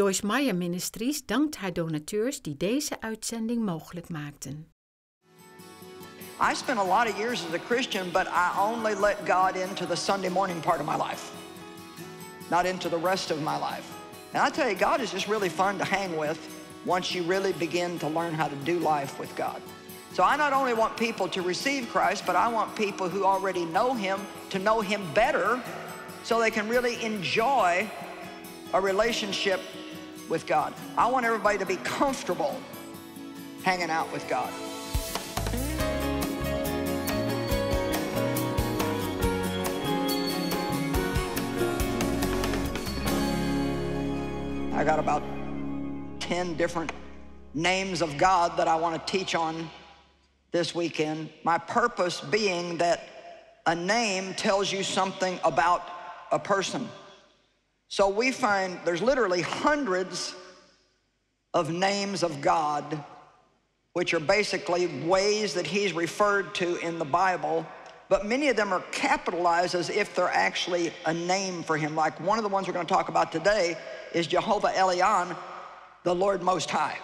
Joyce Meyer Ministries dankt haar donateurs die deze uitzending mogelijk maakten. I spent a lot of years as a Christian, but I only let God into the Sunday morning part of my life, not into the rest of my life. And I tell you, God is just really fun to hang with once you really begin to learn how to do life with God. So I not only want people to receive Christ, but I want people who already know Him to know Him better so they can really enjoy a relationship with God. I want everybody to be comfortable hanging out with God. I got about 10 different names of God that I want to teach on this weekend. My purpose being that a name tells you something about a person. So we find there's literally hundreds of names of God, which are basically ways that he's referred to in the Bible, but many of them are capitalized as if they're actually a name for him. Like one of the ones we're going to talk about today is Jehovah Elyon, the Lord Most High.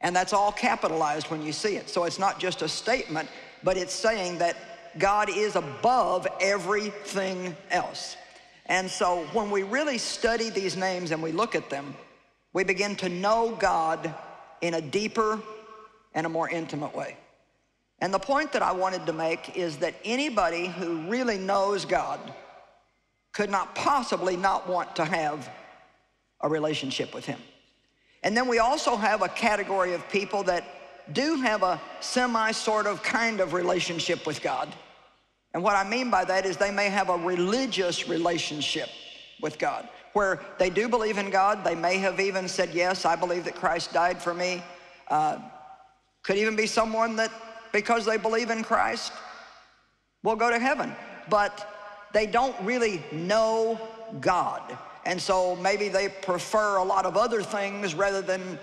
And that's all capitalized when you see it. So it's not just a statement, but it's saying that God is above everything else. And so when we really study these names and we look at them, we begin to know God in a deeper and a more intimate way. And the point that I wanted to make is that anybody who really knows God could not possibly not want to have a relationship with him. And then we also have a category of people that do have a semi sort of kind of relationship with God. And what I mean by that is they may have a religious relationship with God where they do believe in God. They may have even said, yes, I believe that Christ died for me. Uh, could even be someone that because they believe in Christ will go to heaven. But they don't really know God. And so maybe they prefer a lot of other things rather than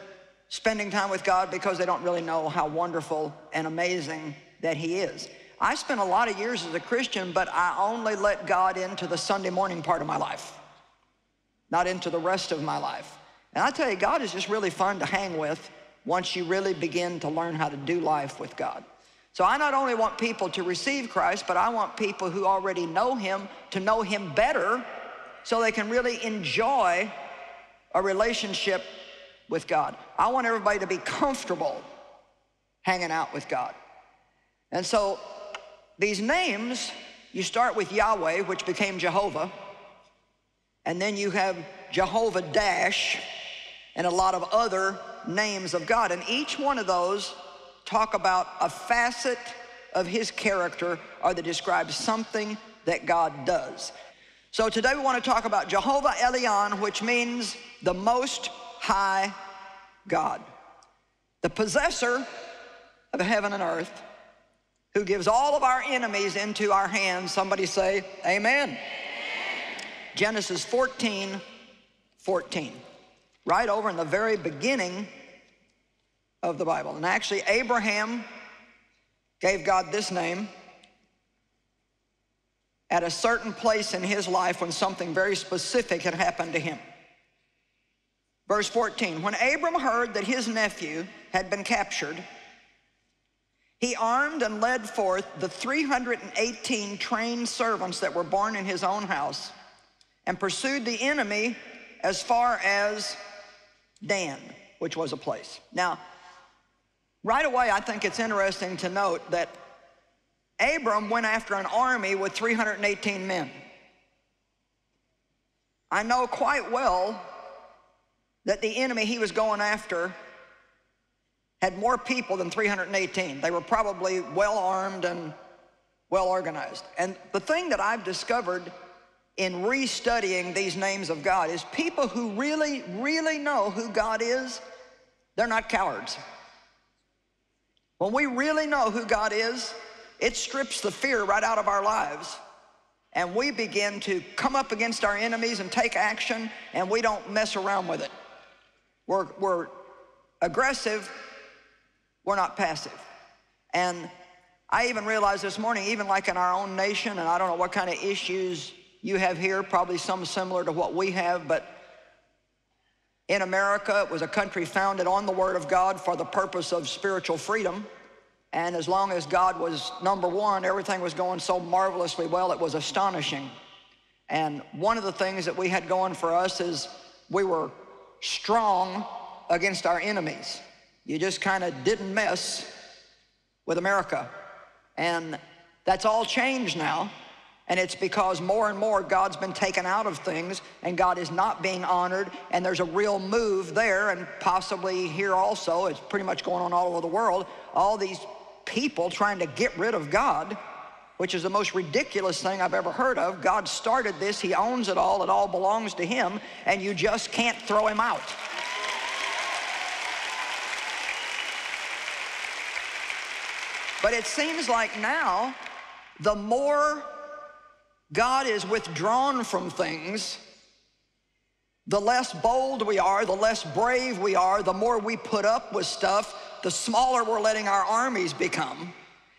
spending time with God because they don't really know how wonderful and amazing that he is. I spent a lot of years as a Christian, but I only let God into the Sunday morning part of my life, not into the rest of my life. And I tell you, God is just really fun to hang with once you really begin to learn how to do life with God. So I not only want people to receive Christ, but I want people who already know him to know him better so they can really enjoy a relationship with God. I want everybody to be comfortable hanging out with God. And so these names, you start with Yahweh, which became Jehovah, and then you have Jehovah Dash and a lot of other names of God. And each one of those talk about a facet of his character or that describes something that God does. So today we want to talk about Jehovah Elyon, which means the most high God, the possessor of heaven and earth, who gives all of our enemies into our hands. Somebody say, amen. amen. Genesis 14, 14. Right over in the very beginning of the Bible. And actually, Abraham gave God this name at a certain place in his life when something very specific had happened to him. Verse 14, when Abram heard that his nephew had been captured, he armed and led forth the 318 trained servants that were born in his own house and pursued the enemy as far as Dan, which was a place. Now, right away, I think it's interesting to note that Abram went after an army with 318 men. I know quite well that the enemy he was going after had more people than 318. They were probably well armed and well organized. And the thing that I've discovered in restudying these names of God is people who really, really know who God is, they're not cowards. When we really know who God is, it strips the fear right out of our lives. And we begin to come up against our enemies and take action, and we don't mess around with it. We're, we're aggressive, we're not passive. And I even realized this morning, even like in our own nation, and I don't know what kind of issues you have here, probably some similar to what we have, but in America. It was a country founded on the Word of God for the purpose of spiritual freedom. And as long as God was number one, everything was going so marvelously well, it was astonishing. And one of the things that we had going for us is we were strong against our enemies. You just kind of didn't mess with America. And that's all changed now. And it's because more and more God's been taken out of things and God is not being honored. And there's a real move there and possibly here also. It's pretty much going on all over the world. All these people trying to get rid of God, which is the most ridiculous thing I've ever heard of. God started this, He owns it all, it all belongs to Him, and you just can't throw Him out. But it seems like now, the more God is withdrawn from things, the less bold we are, the less brave we are, the more we put up with stuff, the smaller we're letting our armies become.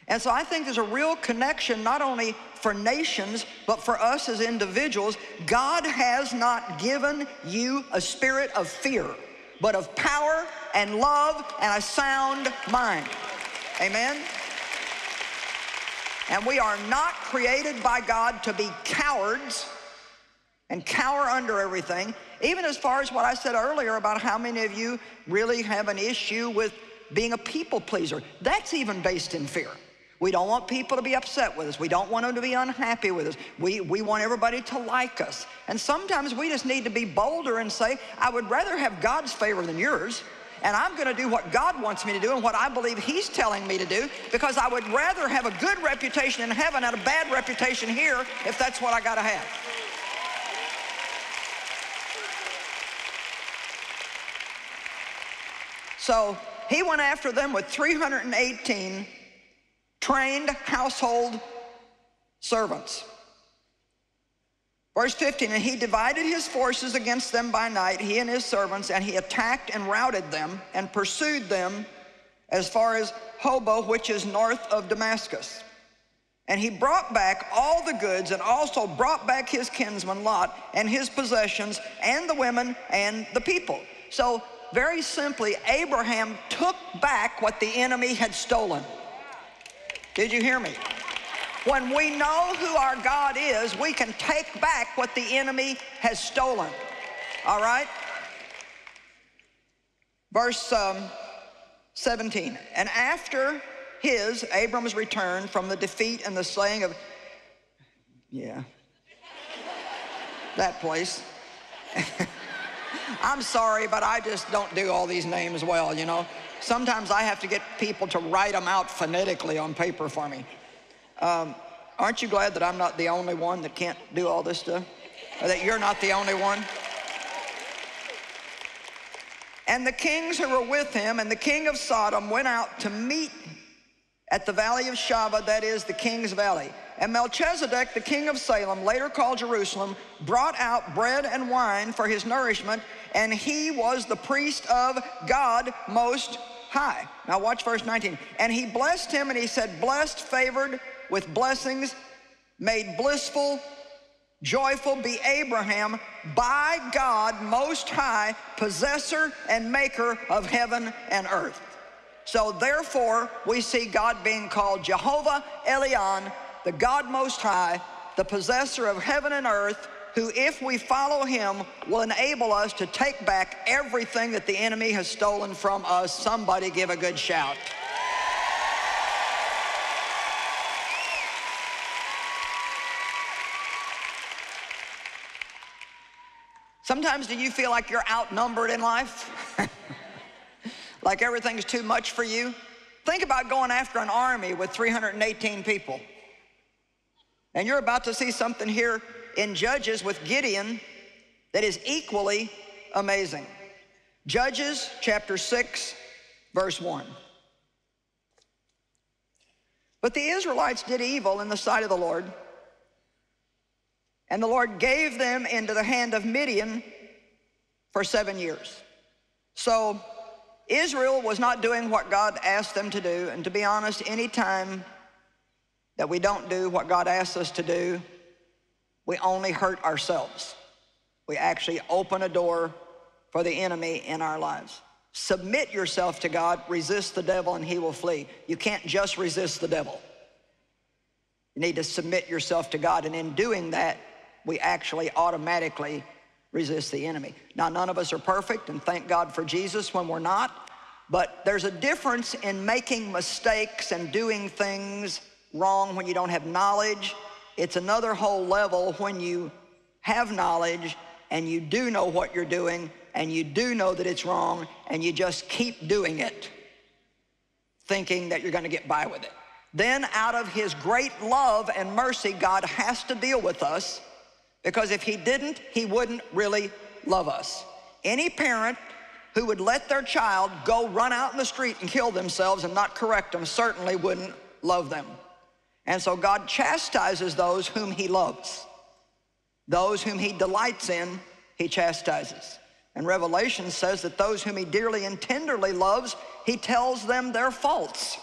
And so I think there's a real connection not only for nations, but for us as individuals. God has not given you a spirit of fear, but of power and love and a sound mind. Amen? And we are not created by God to be cowards and cower under everything. Even as far as what I said earlier about how many of you really have an issue with being a people pleaser. That's even based in fear. We don't want people to be upset with us. We don't want them to be unhappy with us. We, we want everybody to like us. And sometimes we just need to be bolder and say, I would rather have God's favor than yours and I'm going to do what God wants me to do and what I believe He's telling me to do because I would rather have a good reputation in heaven and a bad reputation here if that's what I got to have. So he went after them with 318 trained household servants. Verse 15, and he divided his forces against them by night, he and his servants, and he attacked and routed them and pursued them as far as Hobah, which is north of Damascus. And he brought back all the goods and also brought back his kinsman Lot and his possessions and the women and the people. So very simply, Abraham took back what the enemy had stolen. Did you hear me? When we know who our God is, we can take back what the enemy has stolen. All right? Verse um, 17. And after his, Abram's return from the defeat and the slaying of, yeah, that place. I'm sorry, but I just don't do all these names well, you know. Sometimes I have to get people to write them out phonetically on paper for me. Um, aren't you glad that I'm not the only one that can't do all this stuff? Or that you're not the only one? And the kings who were with him and the king of Sodom went out to meet at the valley of Shaveh, that is the king's valley. And Melchizedek, the king of Salem, later called Jerusalem, brought out bread and wine for his nourishment, and he was the priest of God Most High. Now watch verse 19. And he blessed him, and he said, Blessed, favored, with blessings, made blissful, joyful be Abraham by God Most High, possessor and maker of heaven and earth. So therefore, we see God being called Jehovah Elyon, the God Most High, the possessor of heaven and earth, who, if we follow him, will enable us to take back everything that the enemy has stolen from us. Somebody give a good shout. Sometimes do you feel like you're outnumbered in life? like everything's too much for you? Think about going after an army with 318 people. And you're about to see something here in Judges with Gideon that is equally amazing. Judges chapter 6, verse 1. But the Israelites did evil in the sight of the Lord and the Lord gave them into the hand of Midian for seven years. So Israel was not doing what God asked them to do. And to be honest, any time that we don't do what God asks us to do, we only hurt ourselves. We actually open a door for the enemy in our lives. Submit yourself to God, resist the devil, and he will flee. You can't just resist the devil. You need to submit yourself to God, and in doing that, we actually automatically resist the enemy. Now, none of us are perfect, and thank God for Jesus when we're not, but there's a difference in making mistakes and doing things wrong when you don't have knowledge. It's another whole level when you have knowledge and you do know what you're doing and you do know that it's wrong and you just keep doing it thinking that you're going to get by with it. Then out of his great love and mercy, God has to deal with us because if he didn't, he wouldn't really love us. Any parent who would let their child go run out in the street and kill themselves and not correct them certainly wouldn't love them. And so God chastises those whom he loves. Those whom he delights in, he chastises. And Revelation says that those whom he dearly and tenderly loves, he tells them their faults.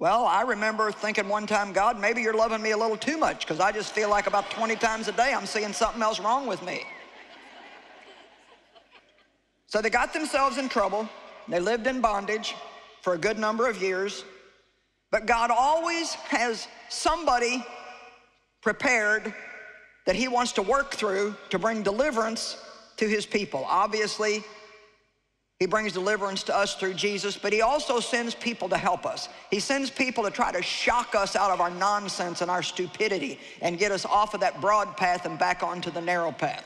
Well, I remember thinking one time, God, maybe you're loving me a little too much because I just feel like about 20 times a day I'm seeing something else wrong with me. So they got themselves in trouble. They lived in bondage for a good number of years. But God always has somebody prepared that he wants to work through to bring deliverance to his people. Obviously, he brings deliverance to us through Jesus, but he also sends people to help us. He sends people to try to shock us out of our nonsense and our stupidity and get us off of that broad path and back onto the narrow path.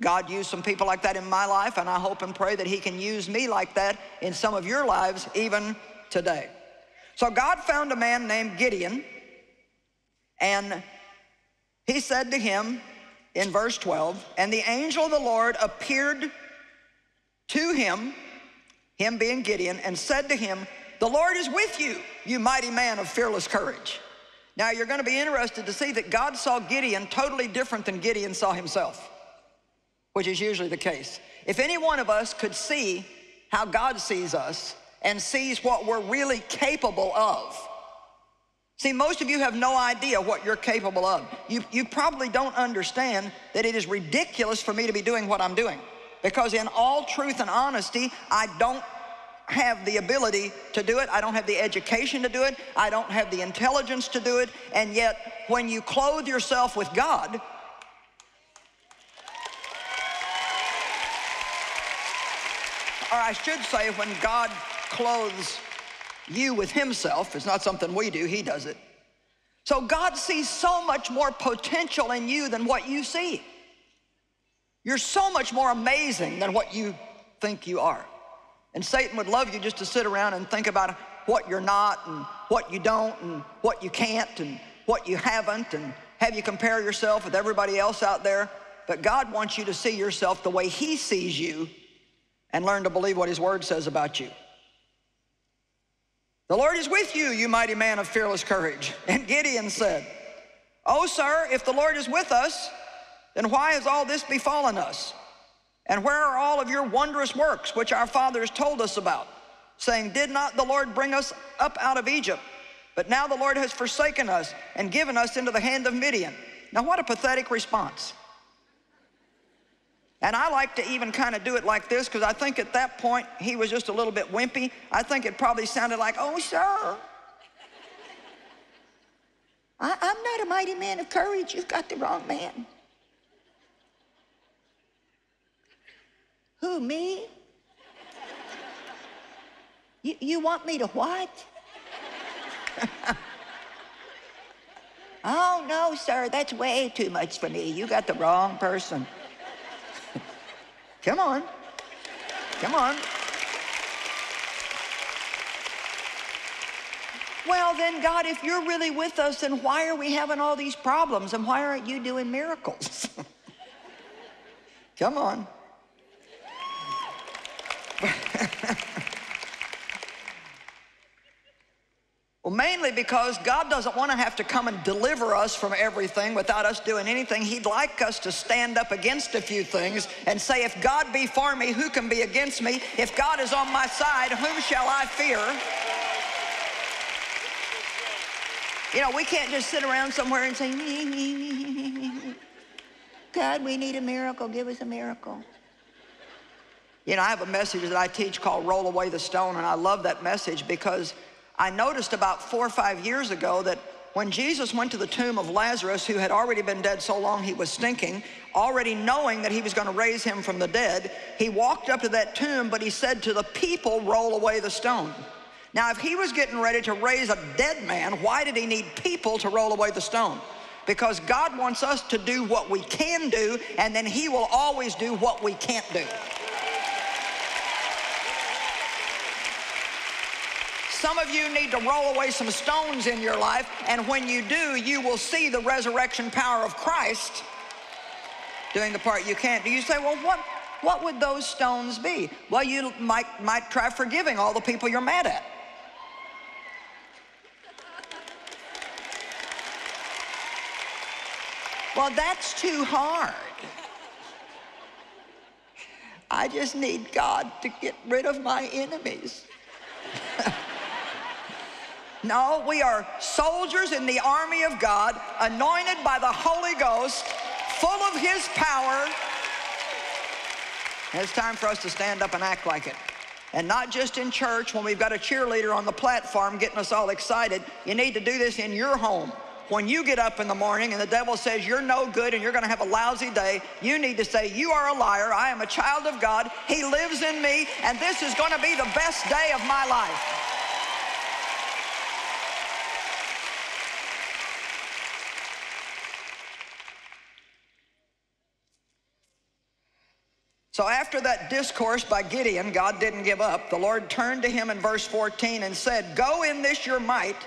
God used some people like that in my life, and I hope and pray that he can use me like that in some of your lives even today. So God found a man named Gideon, and he said to him in verse 12, and the angel of the Lord appeared to him, him being Gideon, and said to him, the Lord is with you, you mighty man of fearless courage. Now you're going to be interested to see that God saw Gideon totally different than Gideon saw himself, which is usually the case. If any one of us could see how God sees us and sees what we're really capable of, See, most of you have no idea what you're capable of. You, you probably don't understand that it is ridiculous for me to be doing what I'm doing. Because in all truth and honesty, I don't have the ability to do it. I don't have the education to do it. I don't have the intelligence to do it. And yet, when you clothe yourself with God, or I should say, when God clothes you with himself. It's not something we do, he does it. So God sees so much more potential in you than what you see. You're so much more amazing than what you think you are. And Satan would love you just to sit around and think about what you're not and what you don't and what you can't and what you haven't and have you compare yourself with everybody else out there. But God wants you to see yourself the way he sees you and learn to believe what his word says about you. The Lord is with you, you mighty man of fearless courage. And Gideon said, Oh, sir, if the Lord is with us, then why has all this befallen us? And where are all of your wondrous works, which our fathers told us about, saying, Did not the Lord bring us up out of Egypt? But now the Lord has forsaken us and given us into the hand of Midian. Now, what a pathetic response. And I like to even kind of do it like this because I think at that point he was just a little bit wimpy. I think it probably sounded like, oh, sir. I, am not a mighty man of courage. You've got the wrong man. Who, me? You, you want me to what? oh, no, sir, that's way too much for me. You got the wrong person. Come on. Come on. Well, then, God, if you're really with us, then why are we having all these problems and why aren't you doing miracles? Come on. Well, mainly because God doesn't want to have to come and deliver us from everything without us doing anything. He'd like us to stand up against a few things and say, if God be for me, who can be against me? If God is on my side, whom shall I fear? You know, we can't just sit around somewhere and say, God, we need a miracle. Give us a miracle. You know, I have a message that I teach called Roll Away the Stone, and I love that message because I noticed about four or five years ago that when Jesus went to the tomb of Lazarus, who had already been dead so long he was stinking, already knowing that he was going to raise him from the dead, he walked up to that tomb, but he said to the people, roll away the stone. Now, if he was getting ready to raise a dead man, why did he need people to roll away the stone? Because God wants us to do what we can do, and then he will always do what we can't do. Some of you need to roll away some stones in your life, and when you do, you will see the resurrection power of Christ doing the part you can't do. You say, well, what, what would those stones be? Well, you might, might try forgiving all the people you're mad at. Well, that's too hard. I just need God to get rid of my enemies. No, we are soldiers in the army of God, anointed by the Holy Ghost, full of His power. it's time for us to stand up and act like it. And not just in church when we've got a cheerleader on the platform getting us all excited. You need to do this in your home. When you get up in the morning and the devil says you're no good and you're going to have a lousy day, you need to say, You are a liar. I am a child of God. He lives in me, and this is going to be the best day of my life. So after that discourse by Gideon, God didn't give up. The Lord turned to him in verse 14 and said, Go in this your might,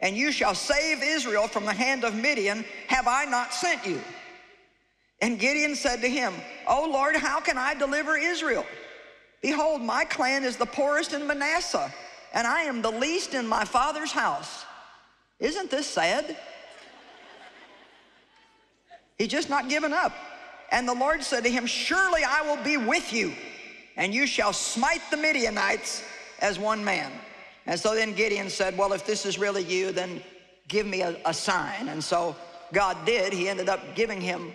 and you shall save Israel from the hand of Midian. Have I not sent you? And Gideon said to him, O Lord, how can I deliver Israel? Behold, my clan is the poorest in Manasseh, and I am the least in my father's house. Isn't this sad? He's just not giving up. And the Lord said to him, Surely I will be with you, and you shall smite the Midianites as one man. And so then Gideon said, Well, if this is really you, then give me a, a sign. And so God did. He ended up giving him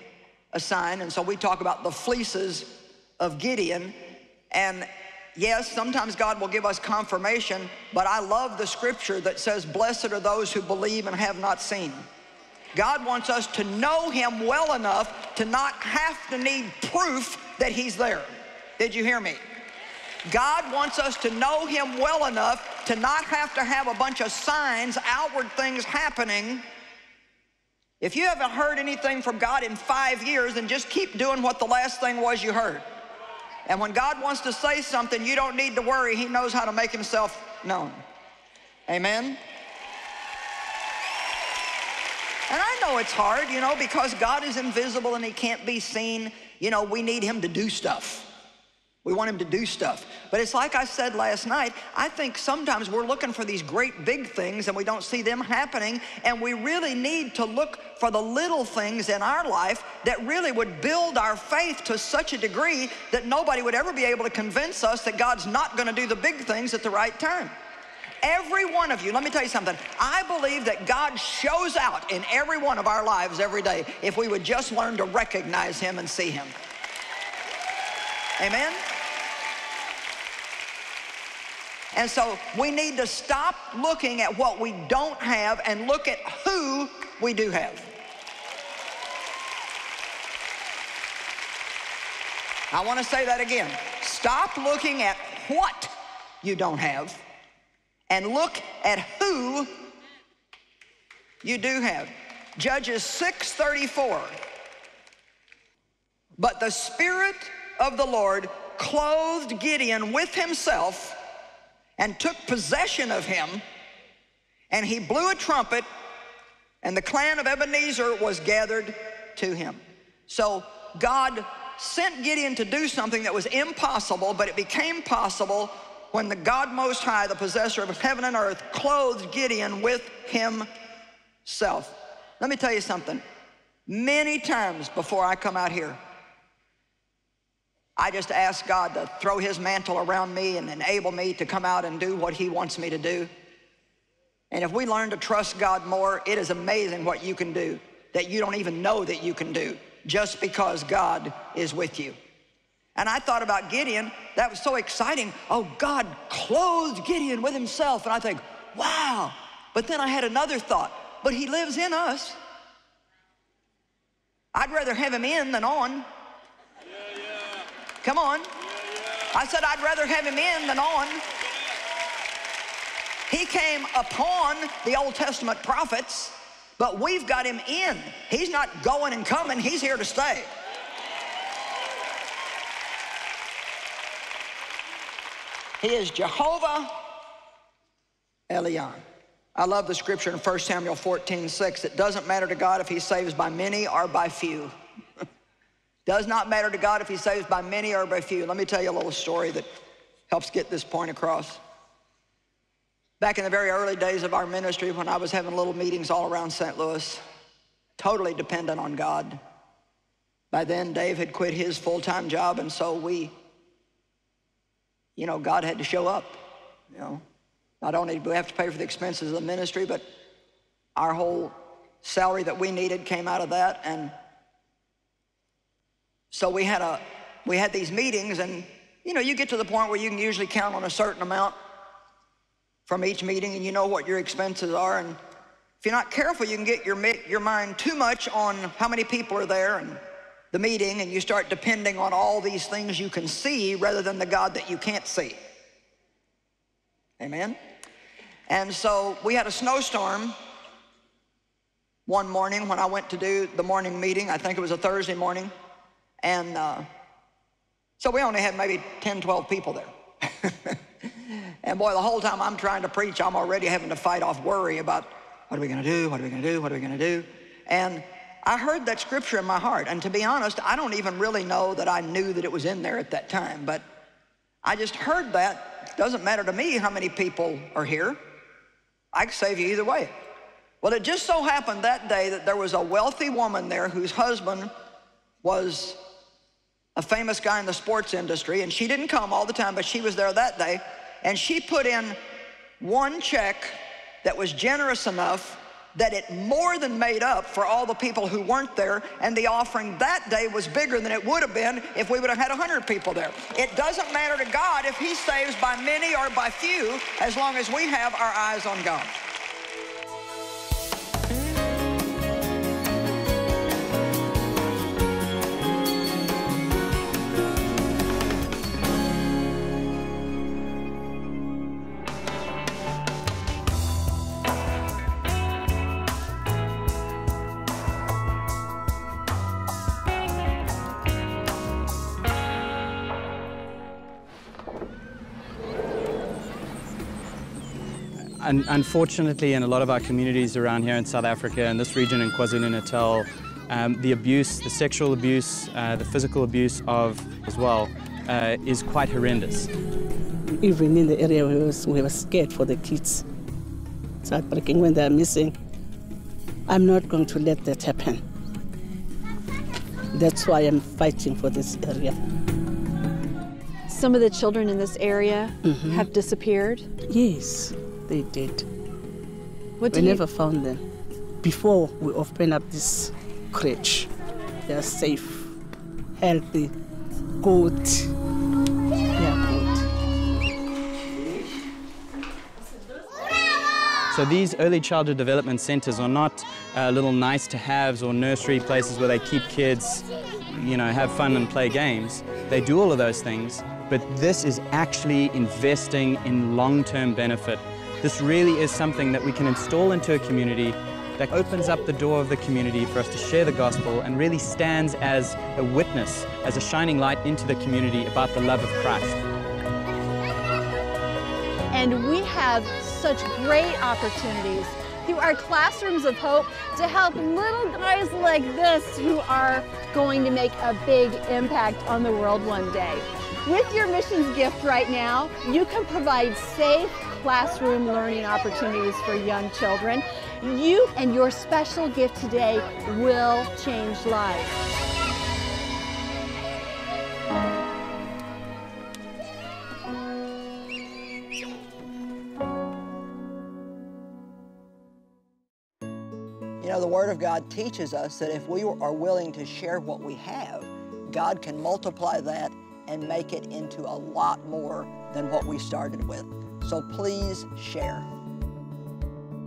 a sign. And so we talk about the fleeces of Gideon. And yes, sometimes God will give us confirmation, but I love the scripture that says, Blessed are those who believe and have not seen. God wants us to know him well enough to not have to need proof that he's there. Did you hear me? God wants us to know him well enough to not have to have a bunch of signs, outward things happening. If you haven't heard anything from God in five years, then just keep doing what the last thing was you heard. And when God wants to say something, you don't need to worry. He knows how to make himself known. Amen? And I know it's hard, you know, because God is invisible and he can't be seen. You know, we need him to do stuff. We want him to do stuff. But it's like I said last night, I think sometimes we're looking for these great big things and we don't see them happening. And we really need to look for the little things in our life that really would build our faith to such a degree that nobody would ever be able to convince us that God's not going to do the big things at the right time. Every one of you, let me tell you something. I believe that God shows out in every one of our lives every day if we would just learn to recognize Him and see Him. Amen? And so we need to stop looking at what we don't have and look at who we do have. I want to say that again. Stop looking at what you don't have and look at who you do have. Judges 6:34. But the Spirit of the Lord clothed Gideon with himself and took possession of him, and he blew a trumpet, and the clan of Ebenezer was gathered to him. So God sent Gideon to do something that was impossible, but it became possible when the God Most High, the possessor of heaven and earth, clothed Gideon with himself. Let me tell you something. Many times before I come out here, I just ask God to throw his mantle around me and enable me to come out and do what he wants me to do. And if we learn to trust God more, it is amazing what you can do that you don't even know that you can do just because God is with you. And I thought about Gideon. That was so exciting. Oh, God clothed Gideon with himself. And I think, wow. But then I had another thought. But he lives in us. I'd rather have him in than on. Come on. I said I'd rather have him in than on. He came upon the Old Testament prophets, but we've got him in. He's not going and coming, he's here to stay. He is Jehovah Elyon. I love the scripture in 1 Samuel 14, 6. It doesn't matter to God if he saves by many or by few. Does not matter to God if he saves by many or by few. Let me tell you a little story that helps get this point across. Back in the very early days of our ministry, when I was having little meetings all around St. Louis, totally dependent on God. By then, Dave had quit his full-time job, and so we, you know, God had to show up, you know. Not only did we have to pay for the expenses of the ministry, but our whole salary that we needed came out of that. And so we had a we had these meetings and you know, you get to the point where you can usually count on a certain amount from each meeting and you know what your expenses are. And if you're not careful, you can get your, your mind too much on how many people are there and the meeting and you start depending on all these things you can see rather than the God that you can't see. Amen? And so we had a snowstorm one morning when I went to do the morning meeting. I think it was a Thursday morning. And uh, so we only had maybe 10, 12 people there. and boy, the whole time I'm trying to preach, I'm already having to fight off worry about what are we going to do? What are we going to do? What are we going to do? And I heard that scripture in my heart. And to be honest, I don't even really know that I knew that it was in there at that time. But I just heard that. It doesn't matter to me how many people are here. I could save you either way. Well, it just so happened that day that there was a wealthy woman there whose husband was a famous guy in the sports industry, and she didn't come all the time, but she was there that day, and she put in one check that was generous enough that it more than made up for all the people who weren't there, and the offering that day was bigger than it would have been if we would have had 100 people there. It doesn't matter to God if he saves by many or by few, as long as we have our eyes on God. Un unfortunately, in a lot of our communities around here in South Africa and this region in KwaZulu-Natal, um, the abuse, the sexual abuse, uh, the physical abuse of as well, uh, is quite horrendous. Even in the area, we, was, we were scared for the kids. It's heartbreaking when they're missing. I'm not going to let that happen. That's why I'm fighting for this area. Some of the children in this area mm -hmm. have disappeared? Yes they did. What we never found them. Before we open up this crèche, they are safe, healthy, good. So these early childhood development centers are not uh, little nice to haves or nursery places where they keep kids, you know, have fun and play games. They do all of those things, but this is actually investing in long-term benefit this really is something that we can install into a community that opens up the door of the community for us to share the gospel and really stands as a witness, as a shining light into the community about the love of Christ. And we have such great opportunities through our classrooms of hope to help little guys like this who are going to make a big impact on the world one day. With your missions gift right now, you can provide safe, classroom learning opportunities for young children. You and your special gift today will change lives. You know, the Word of God teaches us that if we are willing to share what we have, God can multiply that and make it into a lot more than what we started with. So please share.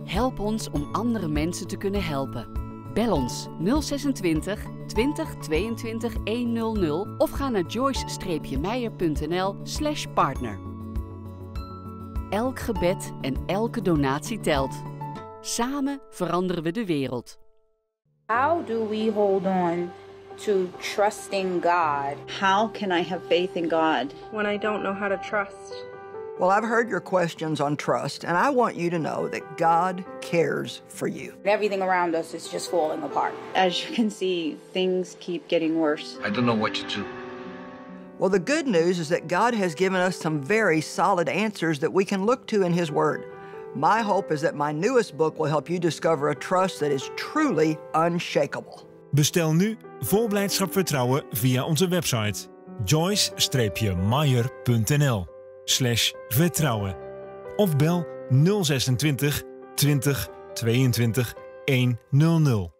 Help ons om andere mensen te kunnen helpen. Bel ons 026 20 22 100 of ga naar joyce-meijer.nl slash partner. Elk gebed en elke donatie telt. Samen veranderen we de wereld. How do we hold on to trusting God? How can I have faith in God? When I don't know how to trust. Well, I've heard your questions on trust, and I want you to know that God cares for you. Everything around us is just falling apart. As you can see, things keep getting worse. I don't know what to do. Well, the good news is that God has given us some very solid answers that we can look to in His Word. My hope is that my newest book will help you discover a trust that is truly unshakable. Bestel nu Vol Blijdschap Vertrouwen via onze website joyce-meyer.nl slash vertrouwen of bel 026 20 22 100.